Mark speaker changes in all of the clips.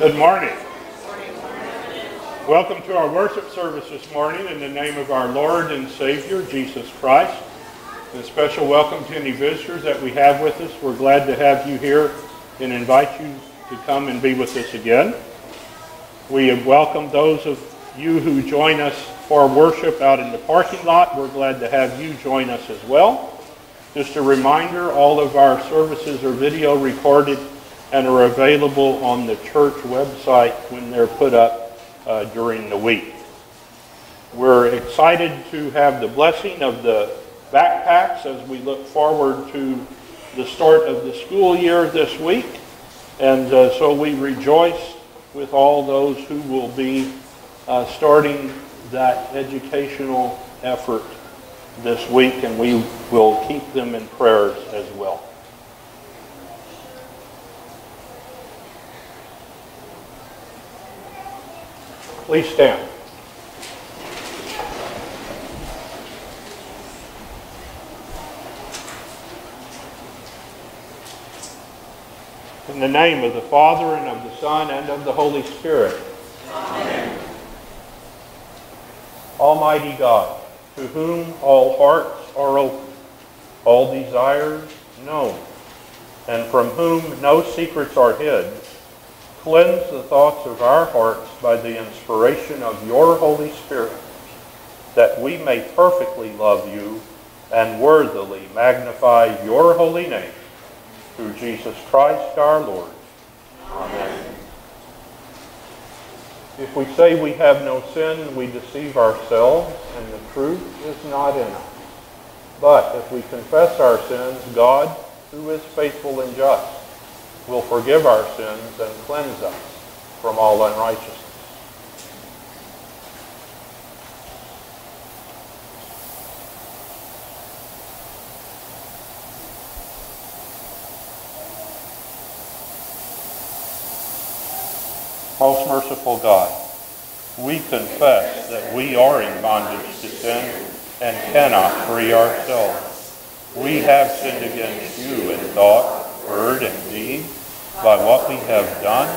Speaker 1: Good morning. Welcome to our worship service this morning in the name of our Lord and Savior, Jesus Christ. And a special welcome to any visitors that we have with us. We're glad to have you here and invite you to come and be with us again. We have welcome those of you who join us for worship out in the parking lot. We're glad to have you join us as well. Just a reminder, all of our services are video recorded and are available on the church website when they're put up uh, during the week. We're excited to have the blessing of the backpacks as we look forward to the start of the school year this week. And uh, so we rejoice with all those who will be uh, starting that educational effort this week, and we will keep them in prayers as well. Please stand. In the name of the Father, and of the Son, and of the Holy Spirit. Amen. Almighty God, to whom all hearts are open, all desires known, and from whom no secrets are hid, cleanse the thoughts of our hearts by the inspiration of your Holy Spirit, that we may perfectly love you and worthily magnify your holy name through Jesus Christ our Lord. Amen. If we say we have no sin, we deceive ourselves, and the truth is not in us. But if we confess our sins, God, who is faithful and just, will forgive our sins and cleanse us from all unrighteousness. Most merciful God, we confess that we are in bondage to sin and cannot free ourselves. We have sinned against you in thought, word, and deed, by what we have done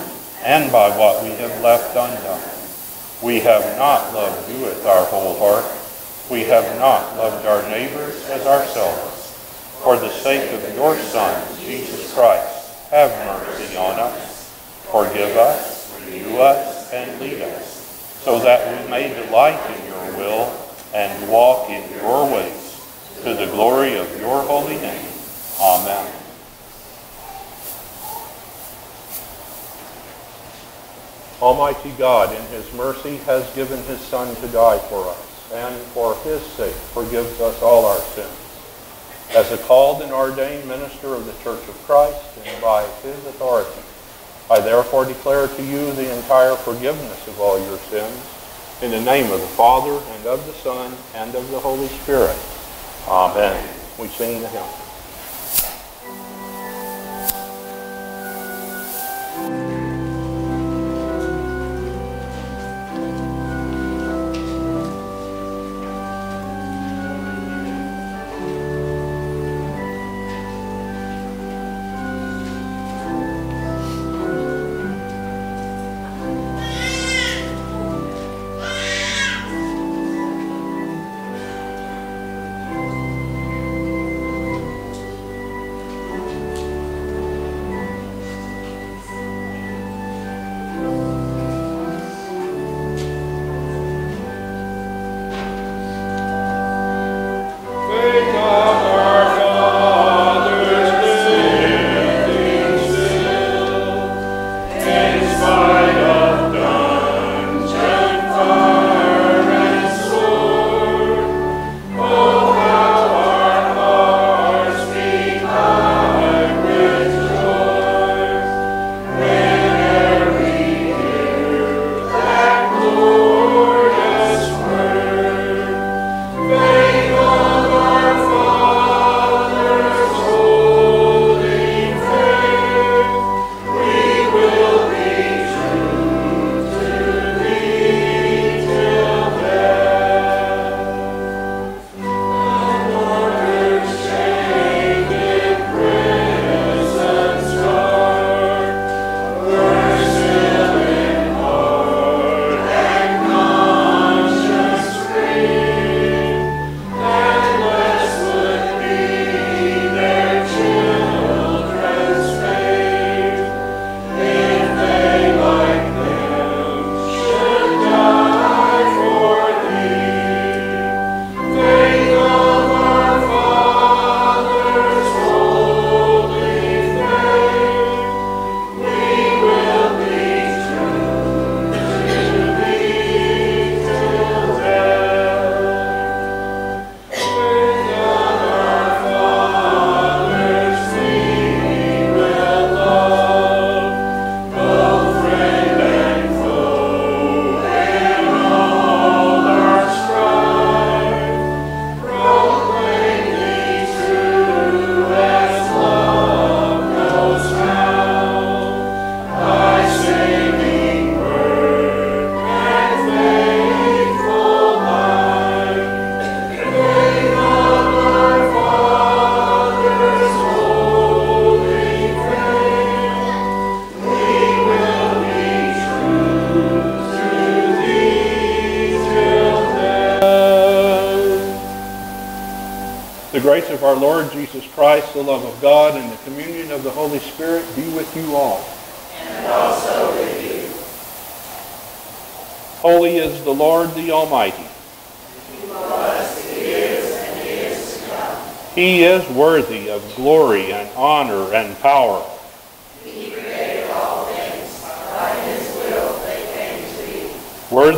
Speaker 1: and by what we have left undone. We have not loved you with our whole heart. We have not loved our neighbors as ourselves. For the sake of your Son, Jesus Christ, have mercy on us. Forgive us renew us and lead us, so that we may delight in your will and walk in your ways, to the glory of your holy name. Amen. Almighty God, in his mercy, has given his Son to die for us, and for his sake forgives us all our sins. As a called and ordained minister of the Church of Christ, and by his authority, I therefore declare to you the entire forgiveness of all your sins in the name of the Father and of the Son and of the Holy Spirit. Amen. We sing the hymn.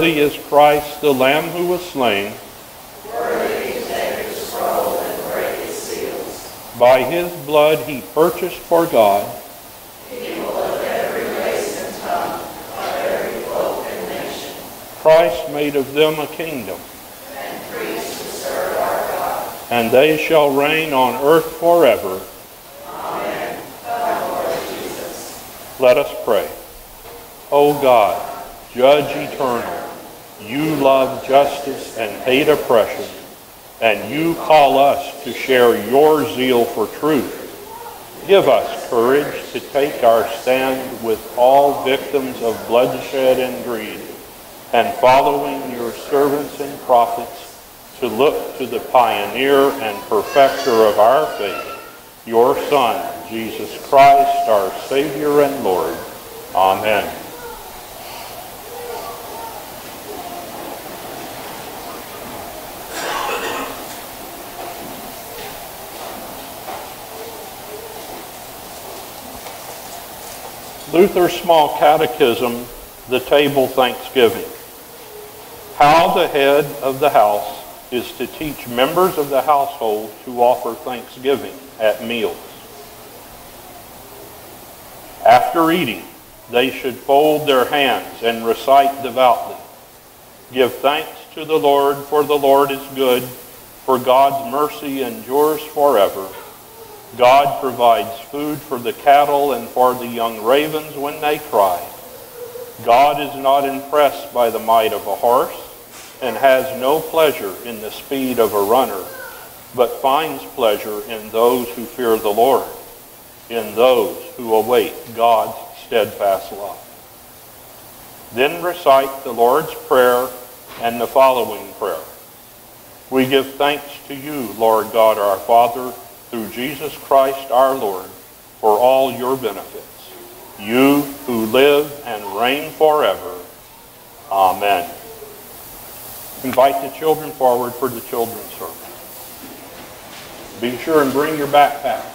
Speaker 1: Worthy is Christ, the Lamb who was slain. By his blood he purchased for God
Speaker 2: tongue,
Speaker 1: Christ made of them a kingdom,
Speaker 2: and priests to serve our God.
Speaker 1: and they shall reign on earth forever.
Speaker 2: Amen.
Speaker 1: Let us pray. O God, judge eternal, you love justice and hate oppression, and you call us to share your zeal for truth. Give us courage to take our stand with all victims of bloodshed and greed, and following your servants and prophets, to look to the pioneer and perfecter of our faith, your Son, Jesus Christ, our Savior and Lord. Amen. Luther's Small Catechism, the Table Thanksgiving. How the head of the house is to teach members of the household to offer thanksgiving at meals. After eating, they should fold their hands and recite devoutly. Give thanks to the Lord, for the Lord is good, for God's mercy endures forever. God provides food for the cattle and for the young ravens when they cry. God is not impressed by the might of a horse and has no pleasure in the speed of a runner, but finds pleasure in those who fear the Lord, in those who await God's steadfast love. Then recite the Lord's Prayer and the following prayer. We give thanks to you, Lord God our Father, through Jesus Christ our Lord, for all your benefits. You who live and reign forever. Amen. Invite the children forward for the children's service. Be sure and bring your backpack.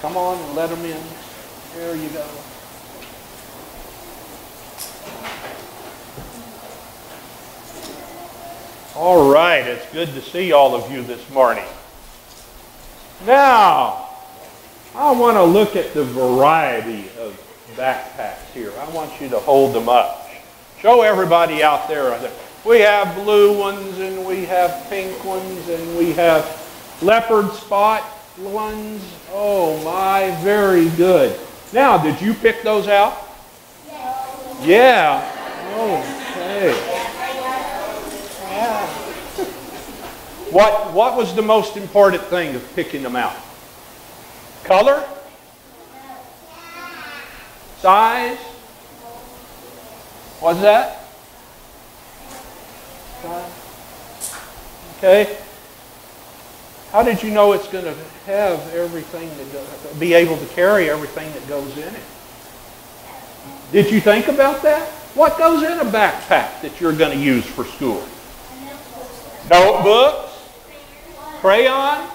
Speaker 1: Come on and let them in. There you go. All right, it's good to see all of you this morning. Now, I want to look at the variety of backpacks here. I want you to hold them up. Show everybody out there. We have blue ones and we have pink ones and we have leopard spot ones. Oh my, very good. Now, did you pick those out? Yeah. Okay. Yeah. What, what was the most important thing of picking them out? Color? Size? What's that? Size? Okay. How did you know it's going to have everything that be able to carry everything that goes in it? Did you think about that? What goes in a backpack that you're going to use for school? Notebooks, crayon,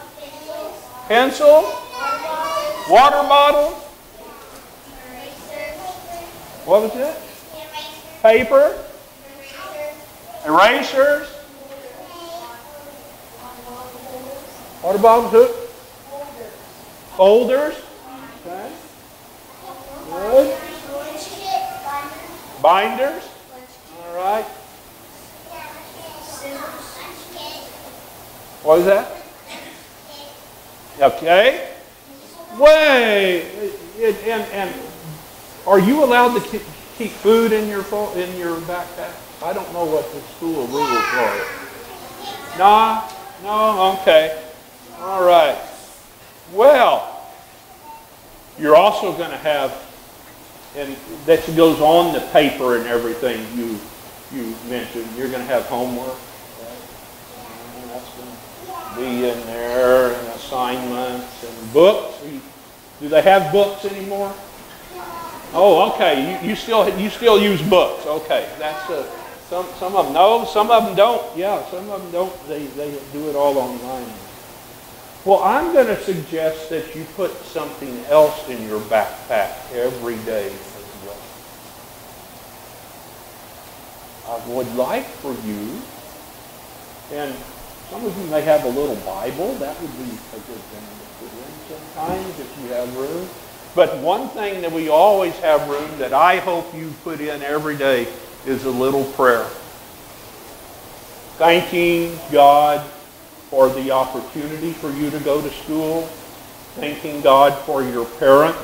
Speaker 1: pencil, water bottle. What was that? Paper, erasers, water bottles, hook, folders. Okay. Good. Binders? All right. What was that? Okay. Wait. And, and, and are you allowed to keep, keep food in your in your backpack? I don't know what the school rules are. Nah. No. Okay. All right. Well, you're also going to have, and that goes on the paper and everything you you mentioned. You're going to have homework. That's going to be in there, and assignments and books. Do they have books anymore? Oh, okay. You, you still you still use books. Okay, that's a, some some of them. No, some of them don't. Yeah, some of them don't. They they do it all online. Well, I'm going to suggest that you put something else in your backpack every day as well. I would like for you, and some of you may have a little Bible. That would be a good thing to put in sometimes if you have room. But one thing that we always have room that I hope you put in every day is a little prayer. Thanking God for the opportunity for you to go to school, thanking God for your parents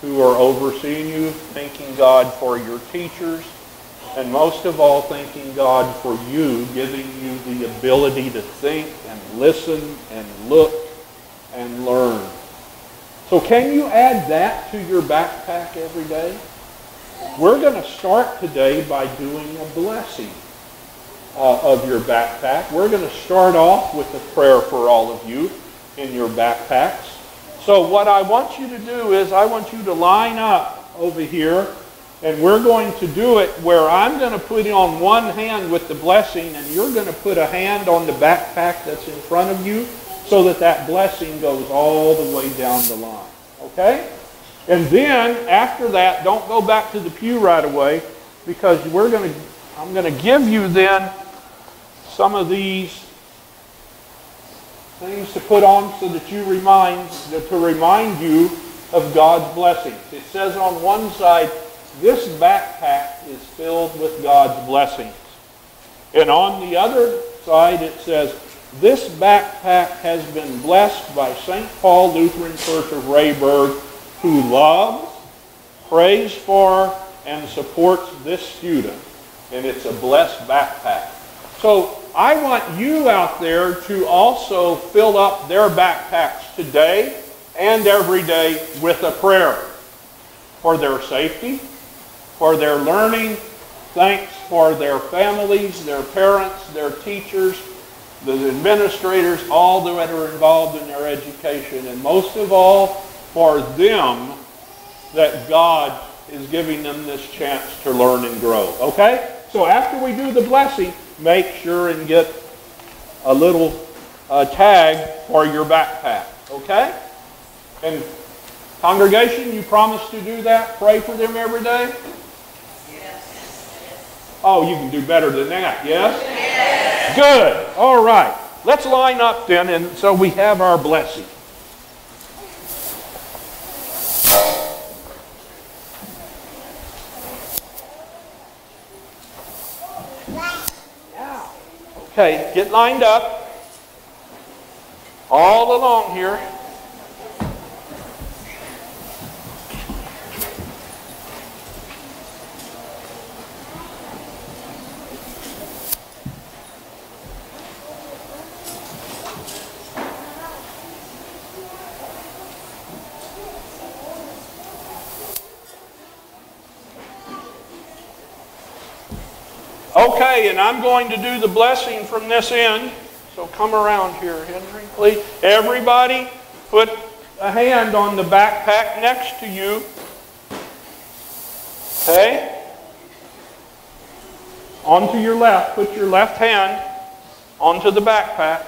Speaker 1: who are overseeing you, thanking God for your teachers, and most of all, thanking God for you, giving you the ability to think and listen and look and learn. So can you add that to your backpack every day? We're going to start today by doing a blessing uh, of your backpack. We're going to start off with a prayer for all of you in your backpacks. So what I want you to do is I want you to line up over here and we're going to do it where I'm going to put on one hand with the blessing and you're going to put a hand on the backpack that's in front of you so that that blessing goes all the way down the line. Okay? And then after that, don't go back to the pew right away because we're going to I'm going to give you then some of these things to put on so that you remind, to remind you of God's blessings. It says on one side, this backpack is filled with God's blessings. And on the other side it says, this backpack has been blessed by St. Paul Lutheran Church of Rehburg, who loves, prays for, and supports this student. And it's a blessed backpack. So I want you out there to also fill up their backpacks today and every day with a prayer for their safety, for their learning, thanks for their families, their parents, their teachers, the administrators, all that are involved in their education, and most of all, for them that God is giving them this chance to learn and grow. Okay? So after we do the blessing, make sure and get a little uh, tag for your backpack. Okay? And congregation, you promise to do that? Pray for them every day? Yes. Oh, you can do better than that, yes? Yes. Good. All right. Let's line up then, and so we have our blessing. Okay, get lined up all along here. Okay, and I'm going to do the blessing from this end. So come around here, Henry, please. Everybody, put a hand on the backpack next to you. Okay? Onto your left. Put your left hand onto the backpack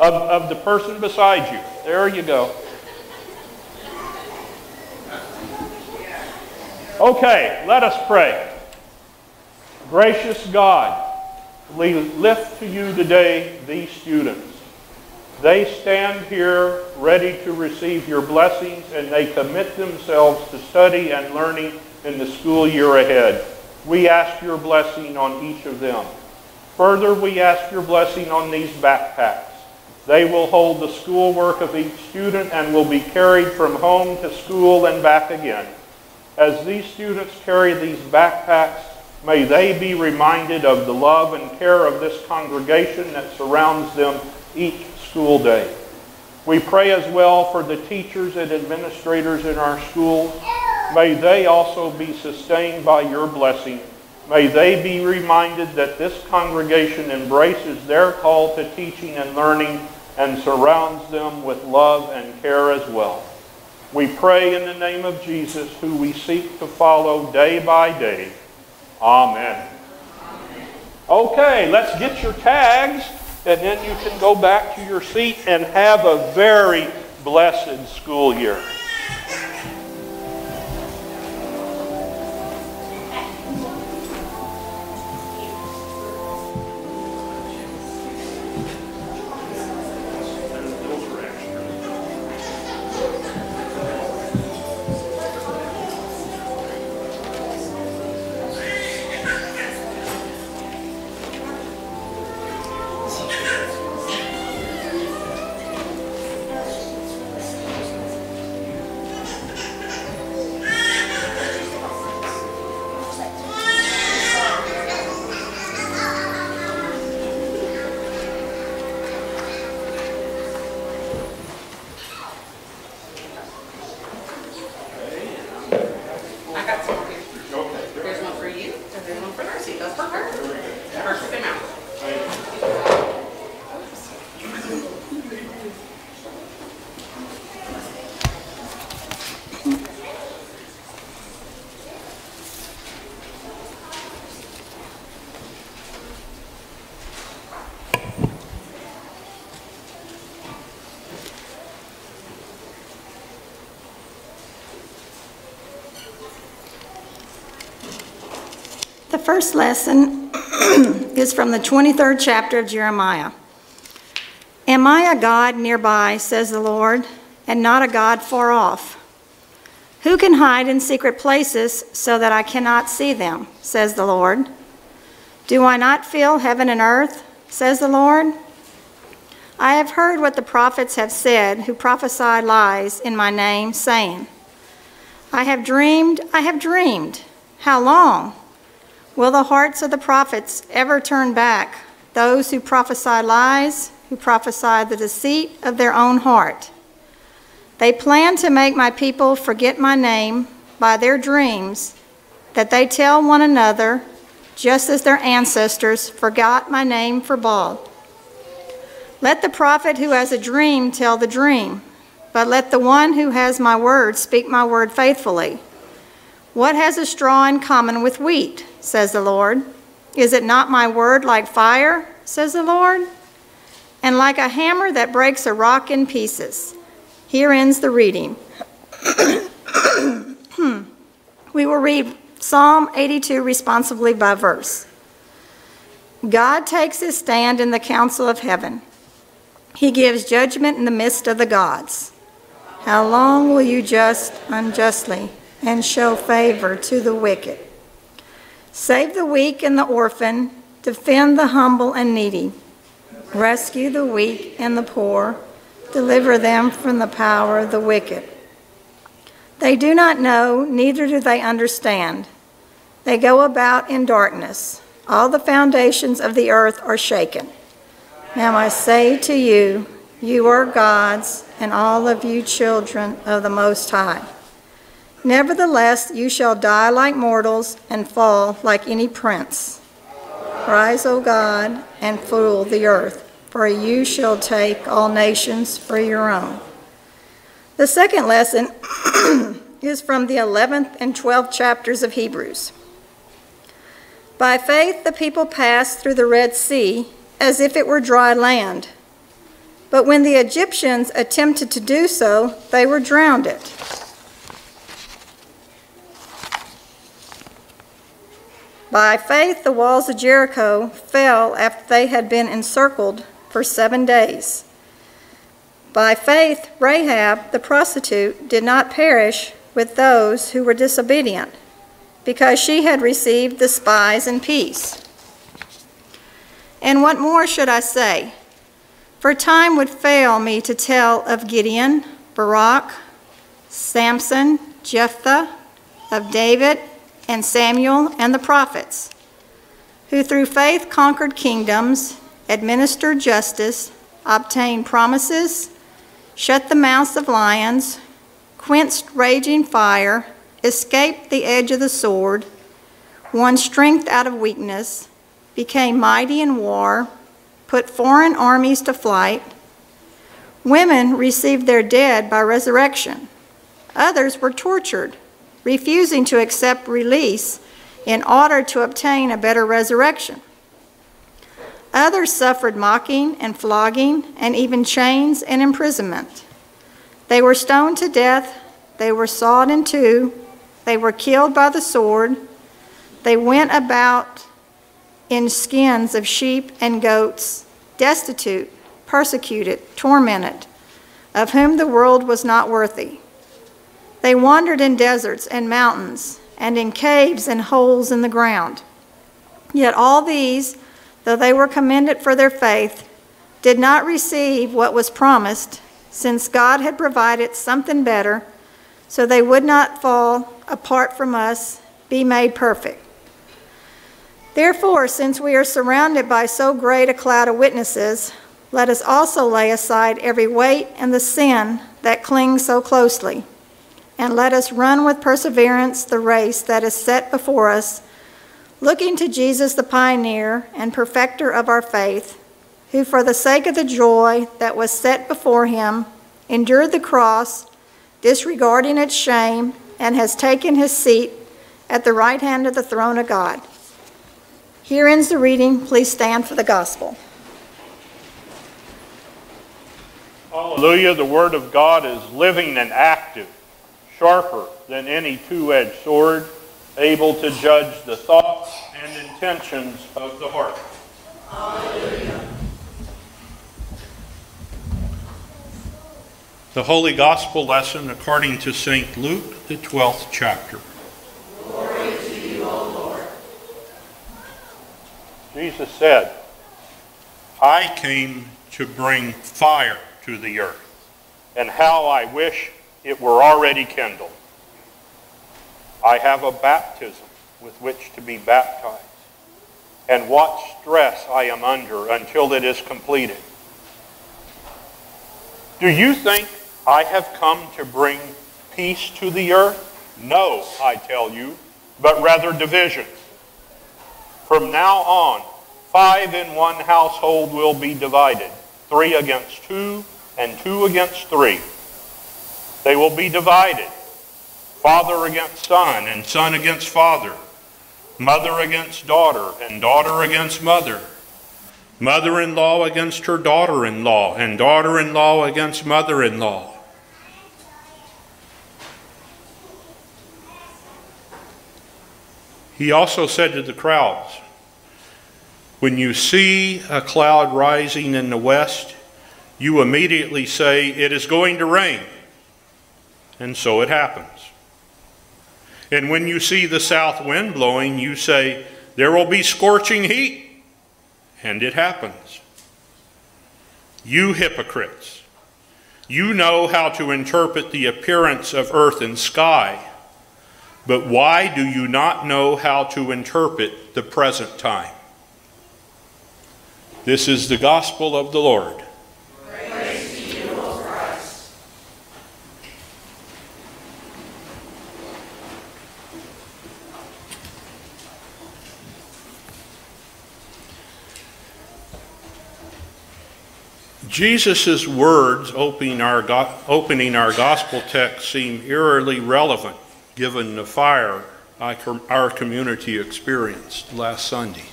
Speaker 1: of, of the person beside you. There you go. Okay, let us pray. Gracious God, we lift to you today these students. They stand here ready to receive your blessings and they commit themselves to study and learning in the school year ahead. We ask your blessing on each of them. Further, we ask your blessing on these backpacks. They will hold the schoolwork of each student and will be carried from home to school and back again. As these students carry these backpacks, may they be reminded of the love and care of this congregation that surrounds them each school day. We pray as well for the teachers and administrators in our schools. May they also be sustained by your blessing. May they be reminded that this congregation embraces their call to teaching and learning and surrounds them with love and care as well. We pray in the name of Jesus, who we seek to follow day by day. Amen. Okay, let's get your tags, and then you can go back to your seat and have a very blessed school year.
Speaker 3: First lesson is from the 23rd chapter of Jeremiah. Am I a God nearby, says the Lord, and not a God far off? Who can hide in secret places so that I cannot see them, says the Lord? Do I not feel heaven and earth, says the Lord? I have heard what the prophets have said who prophesy lies in my name, saying, I have dreamed, I have dreamed. How long? Will the hearts of the prophets ever turn back, those who prophesy lies, who prophesy the deceit of their own heart? They plan to make my people forget my name by their dreams that they tell one another, just as their ancestors forgot my name for Baal. Let the prophet who has a dream tell the dream, but let the one who has my word speak my word faithfully. What has a straw in common with wheat? says the Lord. Is it not my word like fire? says the Lord. And like a hammer that breaks a rock in pieces. Here ends the reading. we will read Psalm 82 responsively by verse. God takes his stand in the council of heaven. He gives judgment in the midst of the gods. How long will you just unjustly and show favor to the wicked? Save the weak and the orphan, defend the humble and needy, rescue the weak and the poor, deliver them from the power of the wicked. They do not know, neither do they understand. They go about in darkness. All the foundations of the earth are shaken. Now I say to you, you are God's, and all of you children of the Most High. Nevertheless, you shall die like mortals and fall like any prince. Rise, O God, and fool the earth, for you shall take all nations for your own. The second lesson is from the 11th and 12th chapters of Hebrews. By faith, the people passed through the Red Sea as if it were dry land. But when the Egyptians attempted to do so, they were drowned. By faith, the walls of Jericho fell after they had been encircled for seven days. By faith, Rahab, the prostitute, did not perish with those who were disobedient, because she had received the spies in peace. And what more should I say? For time would fail me to tell of Gideon, Barak, Samson, Jephthah, of David, and Samuel, and the prophets, who through faith conquered kingdoms, administered justice, obtained promises, shut the mouths of lions, quenched raging fire, escaped the edge of the sword, won strength out of weakness, became mighty in war, put foreign armies to flight. Women received their dead by resurrection. Others were tortured, refusing to accept release in order to obtain a better resurrection. Others suffered mocking and flogging and even chains and imprisonment. They were stoned to death, they were sawed in two, they were killed by the sword, they went about in skins of sheep and goats, destitute, persecuted, tormented, of whom the world was not worthy. They wandered in deserts and mountains, and in caves and holes in the ground. Yet all these, though they were commended for their faith, did not receive what was promised, since God had provided something better, so they would not fall apart from us, be made perfect. Therefore, since we are surrounded by so great a cloud of witnesses, let us also lay aside every weight and the sin that clings so closely, and let us run with perseverance the race that is set before us, looking to Jesus, the pioneer and perfecter of our faith, who, for the sake of the joy that was set before him, endured the cross, disregarding its shame, and has taken his seat at the right hand of the throne of God. Here ends the reading. Please stand for the gospel.
Speaker 1: Hallelujah. The Word of God is living and active, sharper than any two edged sword, able to judge the thoughts and intentions of the heart. Hallelujah. The Holy Gospel lesson according to St. Luke, the 12th chapter.
Speaker 2: Glory to you, O Lord.
Speaker 1: Jesus said, I came to bring fire to the earth, and how I wish it were already kindled. I have a baptism with which to be baptized, and what stress I am under until it is completed. Do you think I have come to bring peace to the earth? No, I tell you, but rather division. From now on, five in one household will be divided, three against two, and two against three. They will be divided, father against son, and son against father, mother against daughter, and daughter against mother, mother-in-law against her daughter-in-law, and daughter-in-law against mother-in-law. He also said to the crowds, When you see a cloud rising in the west, you immediately say, It is going to rain. And so it happens. And when you see the south wind blowing, you say, There will be scorching heat. And it happens. You hypocrites, you know how to interpret the appearance of earth and sky, but why do you not know how to interpret the present time? This is the gospel of the Lord. Jesus' words opening our, opening our gospel text seem eerily relevant given the fire our community experienced last Sunday.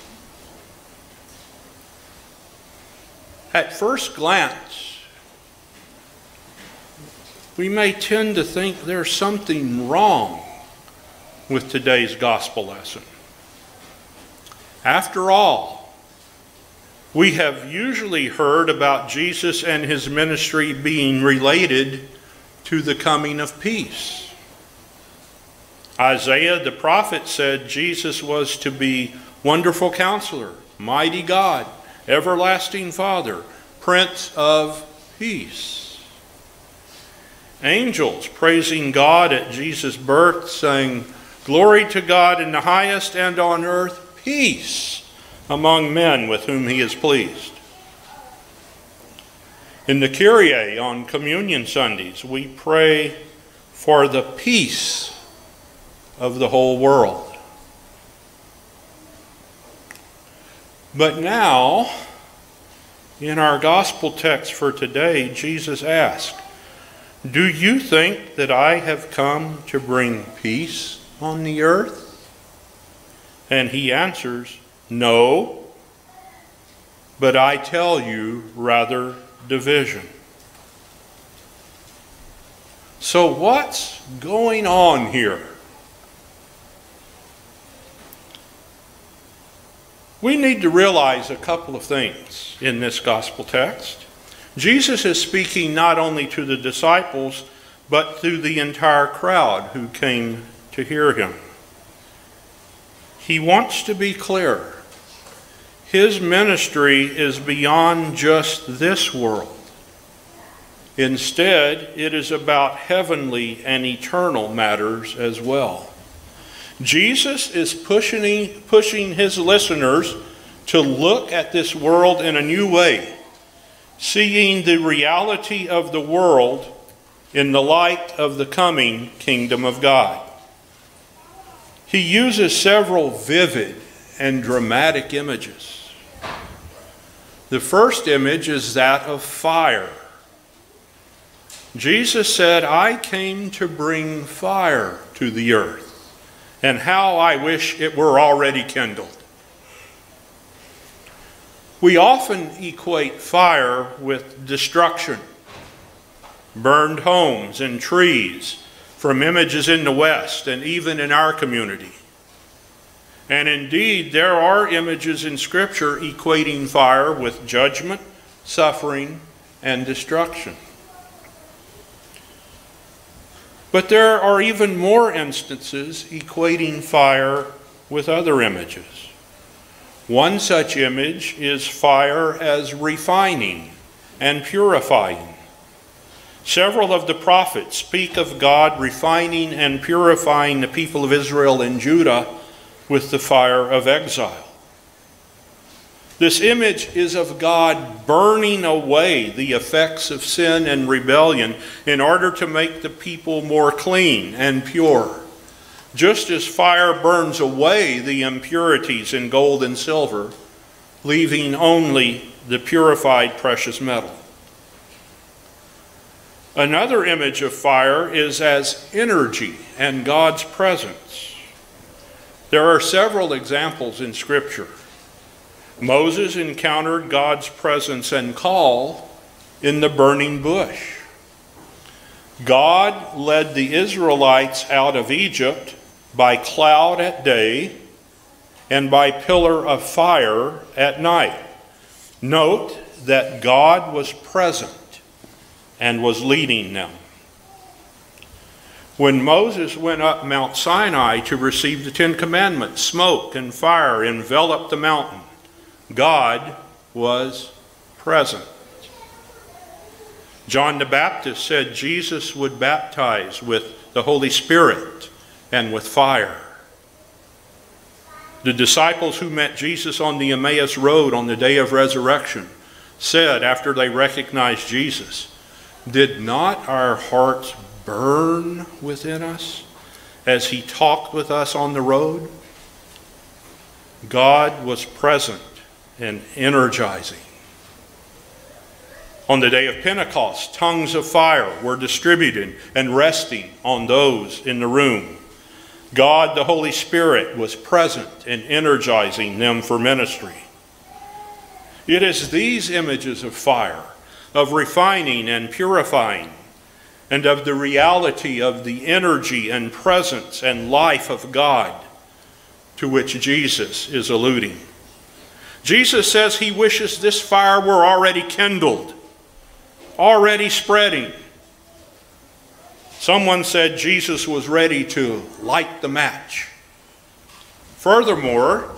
Speaker 1: At first glance, we may tend to think there's something wrong with today's gospel lesson. After all, we have usually heard about Jesus and his ministry being related to the coming of peace. Isaiah the prophet said Jesus was to be wonderful counselor, mighty God, everlasting Father, Prince of Peace. Angels praising God at Jesus' birth, saying, Glory to God in the highest and on earth, peace among men with whom he is pleased. In the Kyrie on Communion Sundays, we pray for the peace of the whole world. But now, in our gospel text for today, Jesus asked, Do you think that I have come to bring peace on the earth? And he answers, No, but I tell you rather division. So, what's going on here? We need to realize a couple of things in this gospel text. Jesus is speaking not only to the disciples, but to the entire crowd who came to hear him. He wants to be clear. His ministry is beyond just this world. Instead, it is about heavenly and eternal matters as well. Jesus is pushing, pushing his listeners to look at this world in a new way, seeing the reality of the world in the light of the coming kingdom of God. He uses several vivid and dramatic images. The first image is that of fire. Jesus said, I came to bring fire to the earth and how I wish it were already kindled. We often equate fire with destruction, burned homes and trees from images in the West and even in our community. And indeed, there are images in Scripture equating fire with judgment, suffering, and destruction. But there are even more instances equating fire with other images. One such image is fire as refining and purifying. Several of the prophets speak of God refining and purifying the people of Israel and Judah with the fire of exile. This image is of God burning away the effects of sin and rebellion in order to make the people more clean and pure. Just as fire burns away the impurities in gold and silver, leaving only the purified precious metal. Another image of fire is as energy and God's presence. There are several examples in Scripture. Moses encountered God's presence and call in the burning bush. God led the Israelites out of Egypt by cloud at day and by pillar of fire at night. Note that God was present and was leading them. When Moses went up Mount Sinai to receive the Ten Commandments, smoke and fire enveloped the mountain. God was present. John the Baptist said Jesus would baptize with the Holy Spirit and with fire. The disciples who met Jesus on the Emmaus Road on the day of resurrection said, after they recognized Jesus, Did not our hearts burn within us as he talked with us on the road? God was present and energizing. On the day of Pentecost, tongues of fire were distributed and resting on those in the room. God, the Holy Spirit, was present and energizing them for ministry. It is these images of fire, of refining and purifying, and of the reality of the energy and presence and life of God to which Jesus is alluding. Jesus says he wishes this fire were already kindled, already spreading, Someone said Jesus was ready to light the match. Furthermore,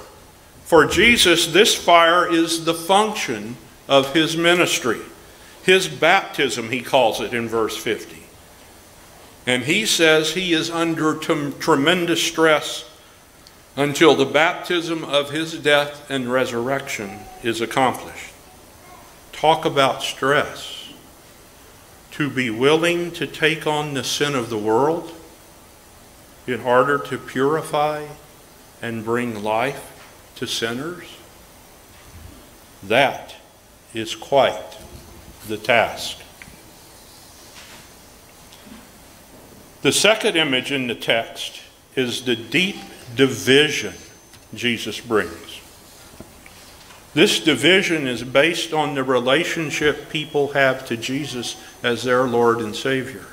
Speaker 1: for Jesus, this fire is the function of his ministry. His baptism, he calls it in verse 50. And he says he is under tremendous stress until the baptism of his death and resurrection is accomplished. Talk about stress. To be willing to take on the sin of the world in order to purify and bring life to sinners? That is quite the task. The second image in the text is the deep division Jesus brings. This division is based on the relationship people have to Jesus as their Lord and Savior.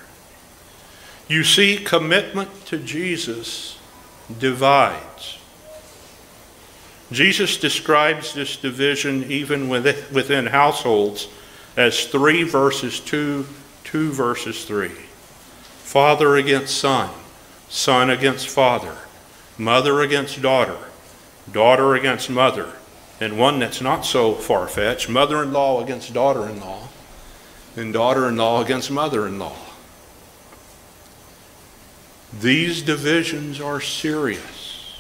Speaker 1: You see, commitment to Jesus divides. Jesus describes this division even within households as 3 verses 2, 2 verses 3. Father against son, son against father, mother against daughter, daughter against mother, and one that's not so far fetched mother in law against daughter in law, and daughter in law against mother in law. These divisions are serious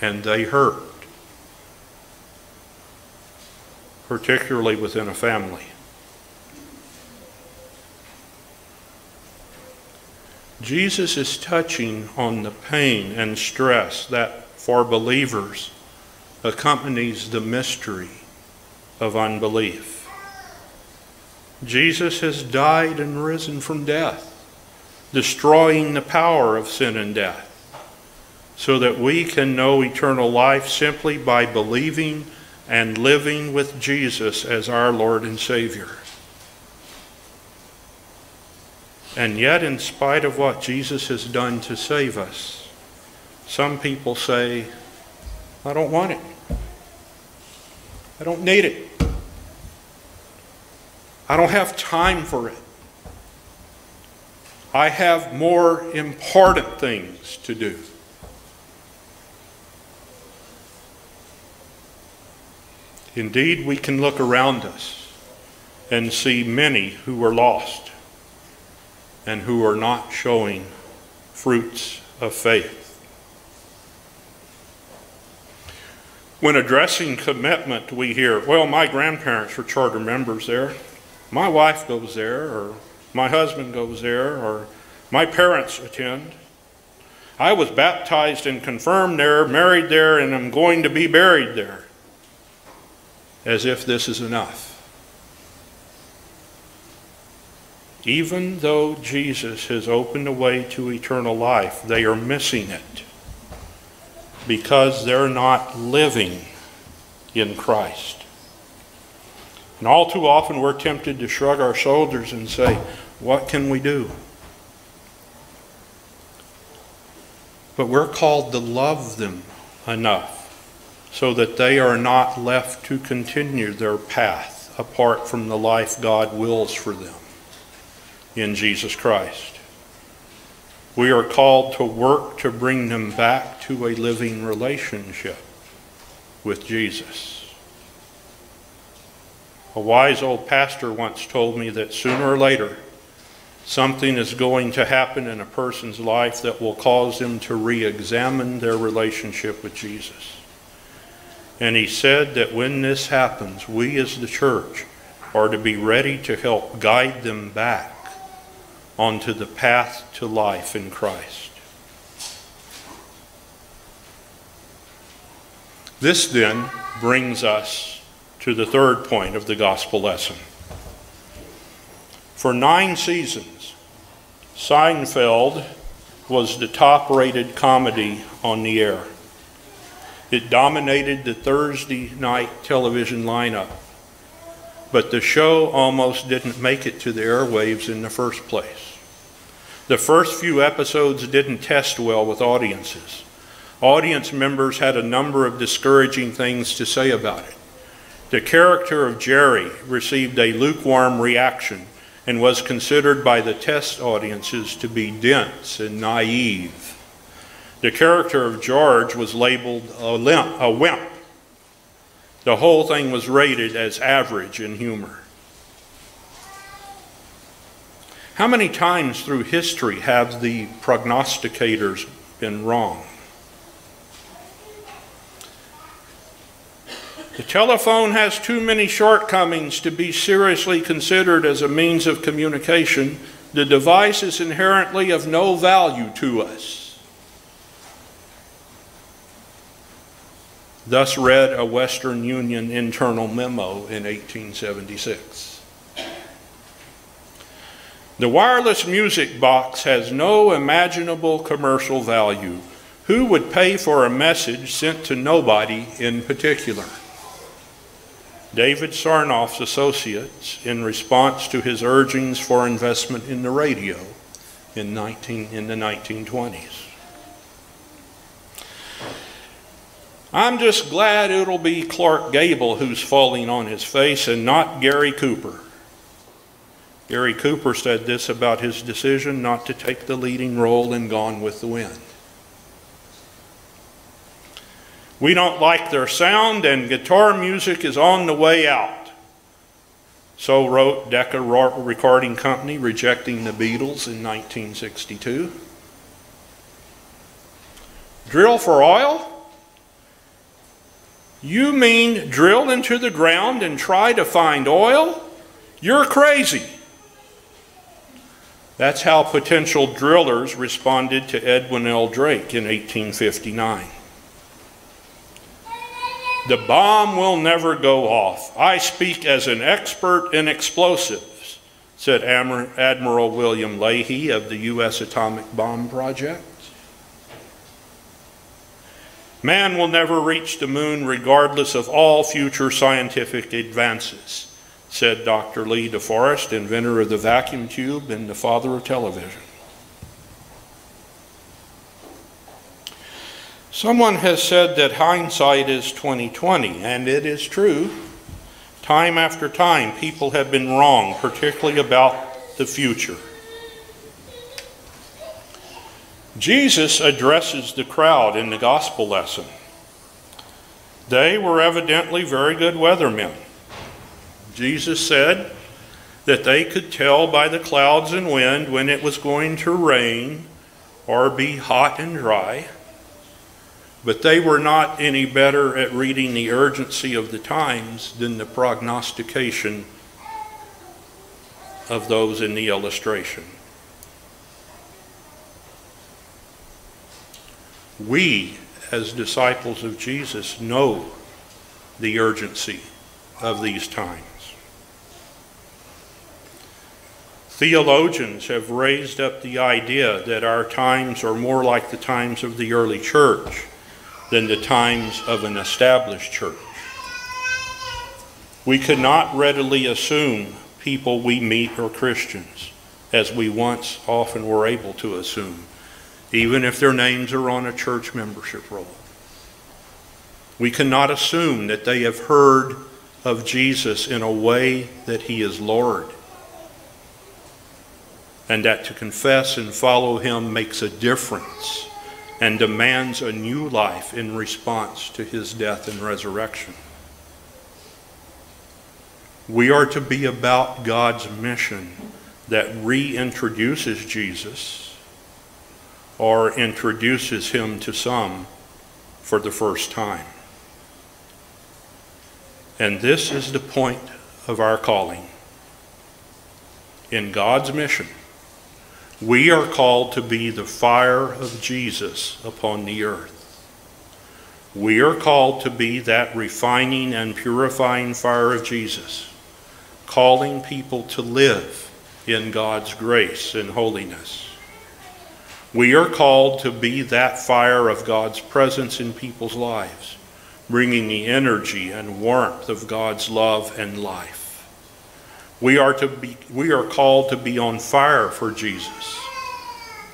Speaker 1: and they hurt. particularly within a family. Jesus is touching on the pain and stress that, for believers, accompanies the mystery of unbelief. Jesus has died and risen from death, destroying the power of sin and death, so that we can know eternal life simply by believing and living with Jesus as our Lord and Savior. And yet, in spite of what Jesus has done to save us, some people say, I don't want it. I don't need it. I don't have time for it. I have more important things to do. Indeed, we can look around us and see many who are lost and who are not showing fruits of faith. When addressing commitment, we hear, well, my grandparents were charter members there. My wife goes there, or my husband goes there, or my parents attend. I was baptized and confirmed there, married there, and I'm going to be buried there as if this is enough. Even though Jesus has opened the way to eternal life, they are missing it because they're not living in Christ. And all too often we're tempted to shrug our shoulders and say, What can we do? But we're called to love them enough so that they are not left to continue their path apart from the life God wills for them in Jesus Christ. We are called to work to bring them back to a living relationship with Jesus. A wise old pastor once told me that sooner or later, something is going to happen in a person's life that will cause them to re examine their relationship with Jesus. And he said that when this happens, we as the church are to be ready to help guide them back onto the path to life in Christ. This then brings us to the third point of the gospel lesson. For nine seasons, Seinfeld was the top rated comedy on the air. It dominated the Thursday night television lineup. But the show almost didn't make it to the airwaves in the first place. The first few episodes didn't test well with audiences. Audience members had a number of discouraging things to say about it. The character of Jerry received a lukewarm reaction, and was considered by the test audiences to be dense and naive. The character of George was labeled a, limp, a wimp. The whole thing was rated as average in humor. How many times through history have the prognosticators been wrong? The telephone has too many shortcomings to be seriously considered as a means of communication. The device is inherently of no value to us. Thus read a Western Union internal memo in 1876. The wireless music box has no imaginable commercial value. Who would pay for a message sent to nobody in particular? David Sarnoff's associates, in response to his urgings for investment in the radio in, 19, in the 1920s. I'm just glad it'll be Clark Gable who's falling on his face and not Gary Cooper. Gary Cooper said this about his decision not to take the leading role in Gone with the Wind. We don't like their sound, and guitar music is on the way out. So wrote Decca Recording Company, rejecting the Beatles in 1962. Drill for oil? You mean drill into the ground and try to find oil? You're crazy. That's how potential drillers responded to Edwin L. Drake in 1859. The bomb will never go off. I speak as an expert in explosives, said Admiral William Leahy of the U.S. Atomic Bomb Project. Man will never reach the moon regardless of all future scientific advances said Dr. Lee DeForest, inventor of the vacuum tube and the father of television. Someone has said that hindsight is 2020, and it is true. Time after time, people have been wrong, particularly about the future. Jesus addresses the crowd in the gospel lesson. They were evidently very good weathermen. Jesus said that they could tell by the clouds and wind when it was going to rain or be hot and dry. But they were not any better at reading the urgency of the times than the prognostication of those in the illustration. We, as disciples of Jesus, know the urgency of these times. Theologians have raised up the idea that our times are more like the times of the early church than the times of an established church. We cannot readily assume people we meet are Christians, as we once often were able to assume, even if their names are on a church membership roll. We cannot assume that they have heard of Jesus in a way that he is Lord and that to confess and follow him makes a difference and demands a new life in response to his death and resurrection. We are to be about God's mission that reintroduces Jesus or introduces him to some for the first time. And this is the point of our calling. In God's mission, we are called to be the fire of Jesus upon the earth. We are called to be that refining and purifying fire of Jesus, calling people to live in God's grace and holiness. We are called to be that fire of God's presence in people's lives, bringing the energy and warmth of God's love and life. We are, to be, we are called to be on fire for Jesus.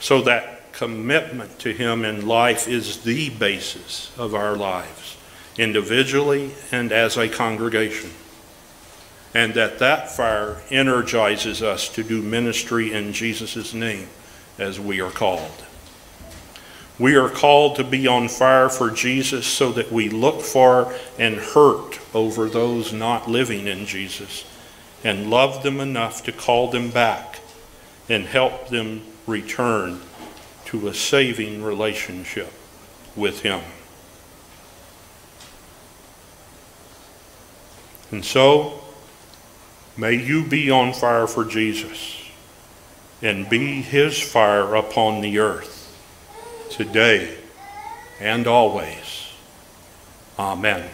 Speaker 1: So that commitment to Him in life is the basis of our lives, individually and as a congregation. and that that fire energizes us to do ministry in Jesus' name as we are called. We are called to be on fire for Jesus so that we look for and hurt over those not living in Jesus and love them enough to call them back and help them return to a saving relationship with Him. And so, may you be on fire for Jesus and be His fire upon the earth today and always. Amen.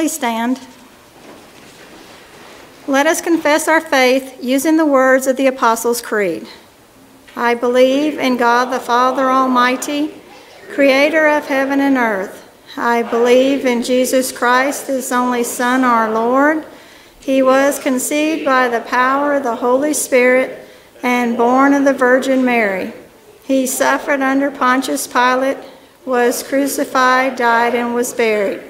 Speaker 3: Please stand. Let us confess our faith using the words of the Apostles' Creed. I believe in God the Father Almighty, creator of heaven and earth. I believe in Jesus Christ, his only Son, our Lord. He was conceived by the power of the Holy Spirit and born of the Virgin Mary. He suffered under Pontius Pilate, was crucified, died, and was buried.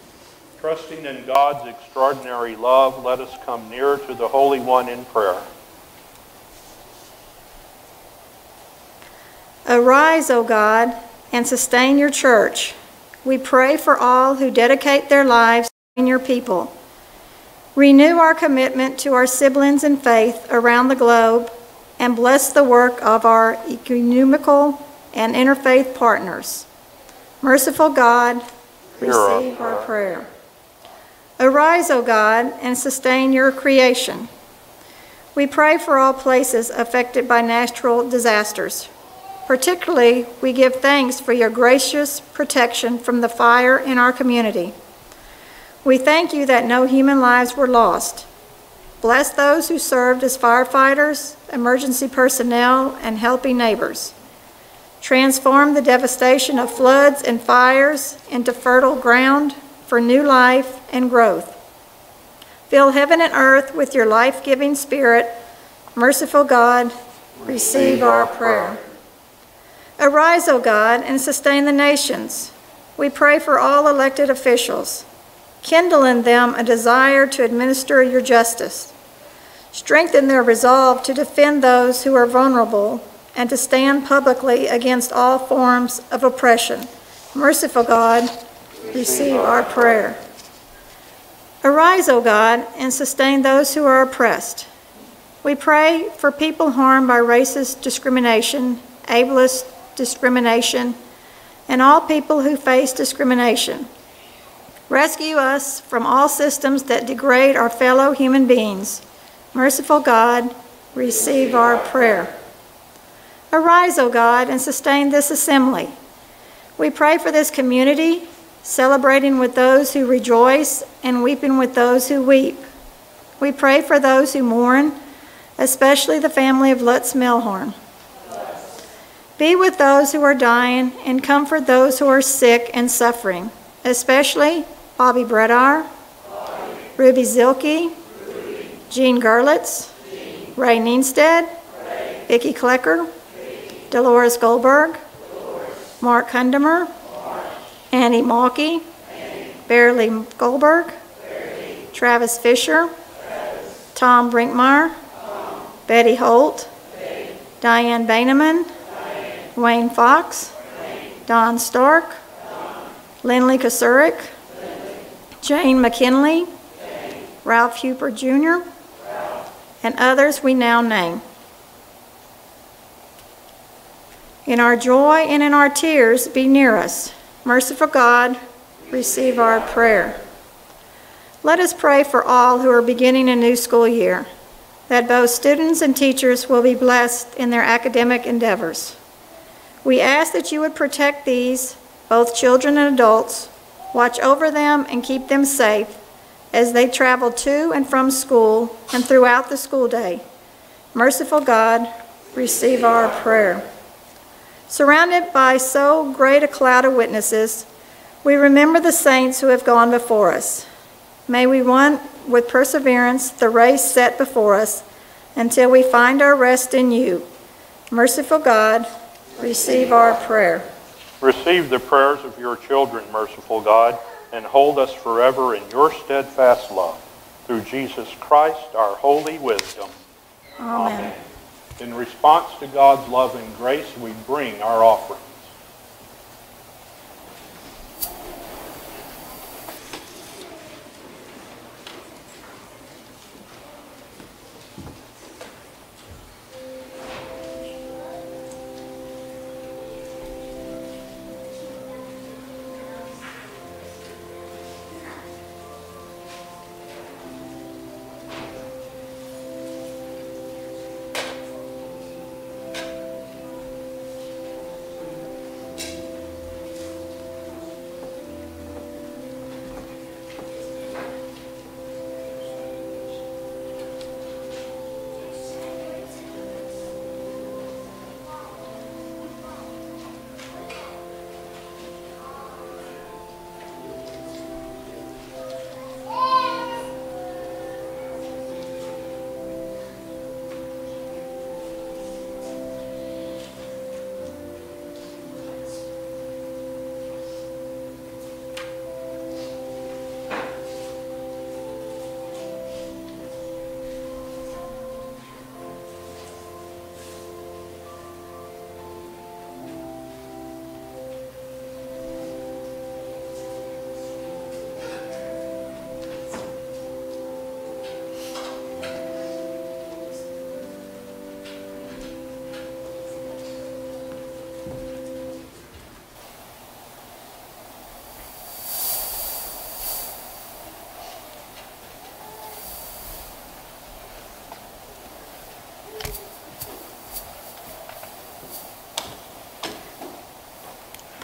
Speaker 1: Trusting in God's extraordinary love, let us come near to the Holy One in prayer.
Speaker 3: Arise, O God, and sustain your church. We pray for all who dedicate their lives in your people. Renew our commitment to our siblings in faith around the globe and bless the work of our ecumenical and interfaith partners. Merciful God, receive our prayer. Arise, O God, and sustain your creation. We pray for all places affected by natural disasters. Particularly, we give thanks for your gracious protection from the fire in our community. We thank you that no human lives were lost. Bless those who served as firefighters, emergency personnel, and helping neighbors. Transform the devastation of floods and fires into fertile ground for new life and growth. Fill heaven and earth with your life-giving spirit. Merciful God, receive our prayer. Arise, O God, and sustain the nations. We pray for all elected officials. Kindle in them a desire to administer your justice. Strengthen their resolve to defend those who are vulnerable and to stand publicly against all forms of oppression. Merciful God, receive our prayer. Arise, O God, and sustain those who are oppressed. We pray for people harmed by racist discrimination, ableist discrimination, and all people who face discrimination. Rescue us from all systems that degrade our fellow human beings. Merciful God, receive our prayer. Arise, O God, and sustain this assembly. We pray for this community, celebrating with those who rejoice and weeping with those who weep. We pray for those who mourn, especially the family of Lutz Milhorn. Be with those who are dying and comfort those who are sick and suffering, especially Bobby Bredar, Ruby Zilke, Jean Gerlitz, Ray Neenstead, Vicki Klecker, Dolores Goldberg, Mark Hundemer, Annie Malky, Bearly Goldberg, Travis Fisher, Tom Brinkmeyer, Betty Holt, Diane Baineman, Wayne Fox, Don Stark, Lindley Kasurik, Jane McKinley, Ralph Huper Jr., and others we now name. In our joy and in our tears, be near us. Merciful God, receive our prayer. Let us pray for all who are beginning a new school year, that both students and teachers will be blessed in their academic endeavors. We ask that you would protect these, both children and adults, watch over them and keep them safe as they travel to and from school and throughout the school day. Merciful God, receive our prayer. Surrounded by so great a cloud of witnesses, we remember the saints who have gone before us. May we run with perseverance the race set before us until we find our rest in you. Merciful God, receive our prayer.
Speaker 1: Receive the prayers of your children, merciful God, and hold us forever in your steadfast love. Through Jesus Christ, our holy wisdom.
Speaker 3: Amen.
Speaker 1: In response to God's love and grace, we bring our offerings.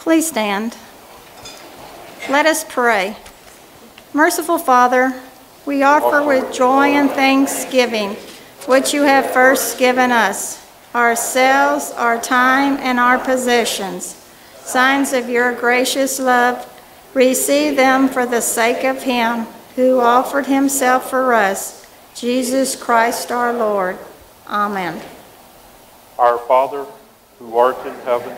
Speaker 3: Please stand. Let us pray. Merciful Father, we offer with joy and thanksgiving what you have first given us, ourselves, our time, and our possessions, signs of your gracious love. Receive them for the sake of him who offered himself for us, Jesus Christ our Lord. Amen.
Speaker 1: Our Father, who art in heaven,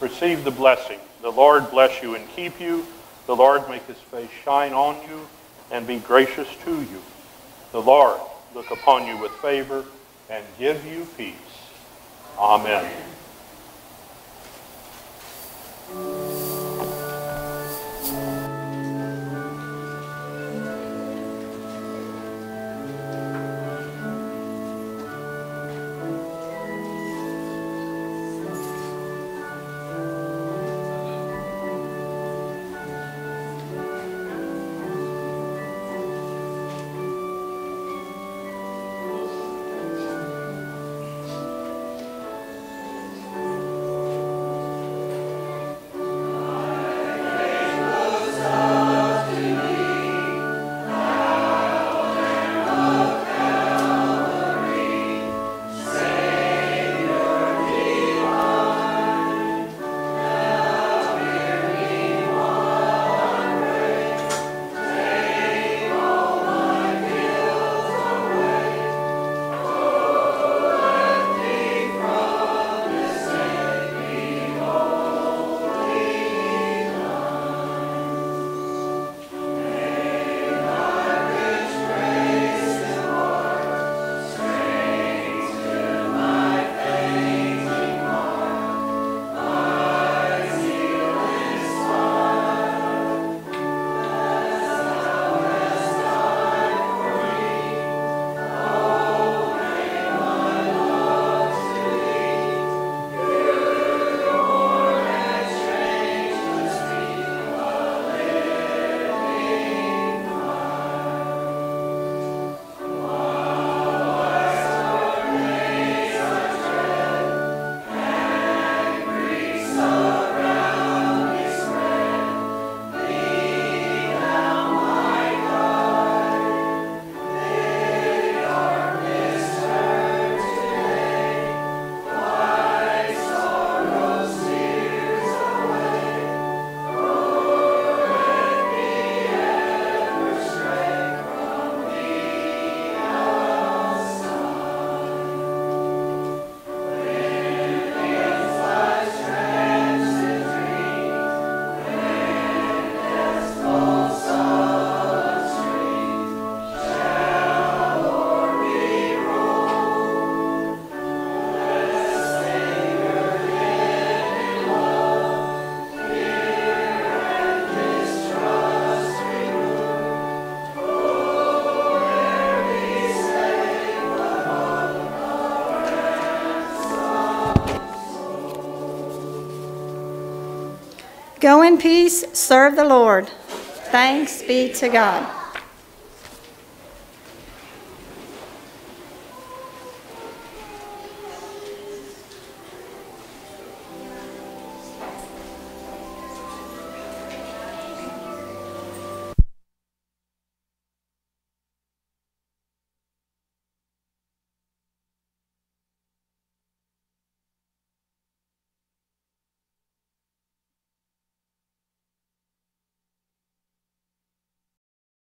Speaker 1: Receive the blessing. The Lord bless you and keep you. The Lord make his face shine on you and be gracious to you. The Lord look upon you with favor and give you peace. Amen.
Speaker 3: Go in peace, serve the Lord. Thanks be to God.